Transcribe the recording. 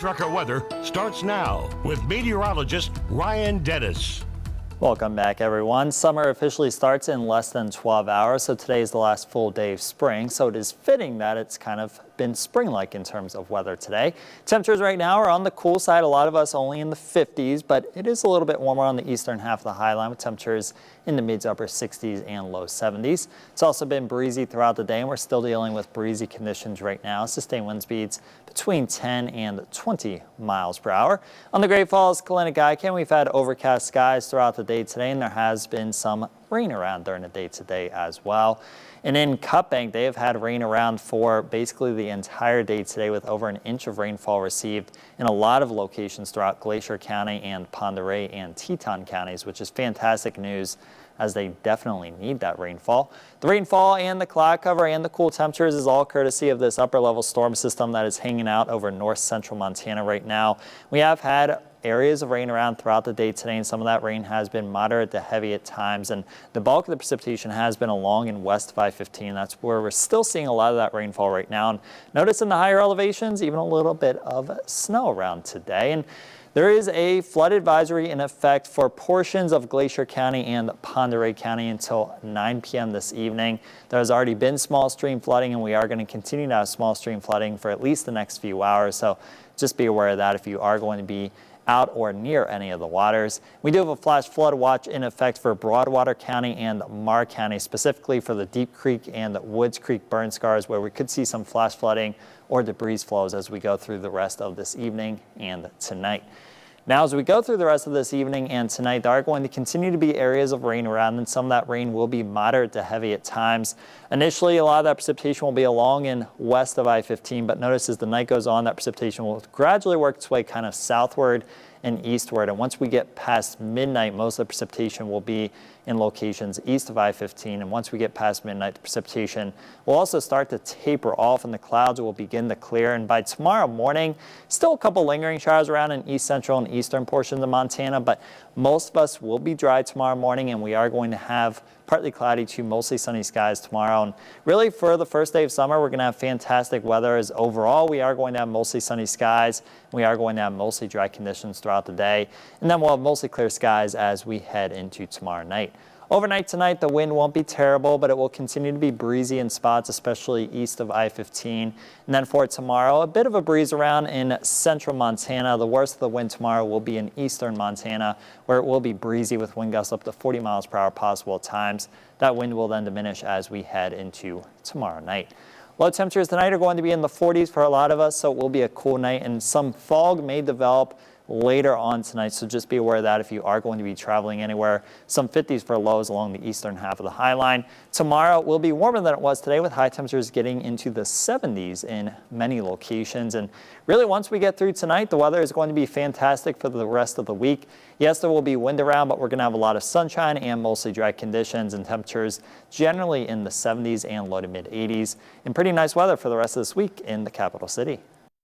Trucker weather starts now with meteorologist Ryan Dennis. Welcome back everyone. Summer officially starts in less than 12 hours, so today is the last full day of spring, so it is fitting that it's kind of been spring-like in terms of weather today. Temperatures right now are on the cool side, a lot of us only in the 50s, but it is a little bit warmer on the eastern half of the high line with temperatures in the mid to upper 60s and low 70s. It's also been breezy throughout the day and we're still dealing with breezy conditions right now. Sustained wind speeds between 10 and 20 miles per hour. On the Great Falls, Killiniq we've had overcast skies throughout the day today and there has been some rain around during the day today as well. And in Cut Bank, they have had rain around for basically the entire day today with over an inch of rainfall received in a lot of locations throughout Glacier County and Pondera and Teton counties, which is fantastic news as they definitely need that rainfall. The rainfall and the cloud cover and the cool temperatures is all courtesy of this upper level storm system that is hanging out over north central Montana right now. We have had areas of rain around throughout the day today, and some of that rain has been moderate to heavy at times. And the bulk of the precipitation has been along and west of I-15. That's where we're still seeing a lot of that rainfall right now. And notice in the higher elevations, even a little bit of snow around today. And there is a flood advisory in effect for portions of Glacier County and Pondera County until 9 p.m. this evening. There has already been small stream flooding and we are going to continue to have small stream flooding for at least the next few hours. So just be aware of that if you are going to be out or near any of the waters. We do have a flash flood watch in effect for Broadwater County and Meagher County, specifically for the Deep Creek and Woods Creek burn scars where we could see some flash flooding or debris flows as we go through the rest of this evening and tonight. Now, as we go through the rest of this evening and tonight, there are going to continue to be areas of rain around, and some of that rain will be moderate to heavy at times. Initially, a lot of that precipitation will be along and west of I-15, but notice as the night goes on, that precipitation will gradually work its way kind of southward and eastward. And once we get past midnight, most of the precipitation will be in locations east of I-15. And once we get past midnight, the precipitation will also start to taper off and the clouds will begin to clear. And by tomorrow morning, still a couple lingering showers around in east central and eastern portions of Montana, but most of us will be dry tomorrow morning and we are going to have partly cloudy to mostly sunny skies tomorrow. And really for the first day of summer, we're going to have fantastic weather as overall we are going to have mostly sunny skies. We are going to have mostly dry conditions throughout the day. And then we'll have mostly clear skies as we head into tomorrow night. Overnight tonight, the wind won't be terrible, but it will continue to be breezy in spots, especially east of I-15. And then for tomorrow, a bit of a breeze around in central Montana. The worst of the wind tomorrow will be in eastern Montana, where it will be breezy with wind gusts up to 40 miles per hour possible at times. That wind will then diminish as we head into tomorrow night. Low temperatures tonight are going to be in the 40s for a lot of us, so it will be a cool night. And some fog may develop later on tonight. So just be aware of that if you are going to be traveling anywhere. Some 50s for lows along the eastern half of the high line. Tomorrow will be warmer than it was today with high temperatures getting into the 70s in many locations. And really once we get through tonight, the weather is going to be fantastic for the rest of the week. Yes, there will be wind around, but we're going to have a lot of sunshine and mostly dry conditions and temperatures generally in the 70s and low to mid 80s and pretty nice weather for the rest of this week in the capital city.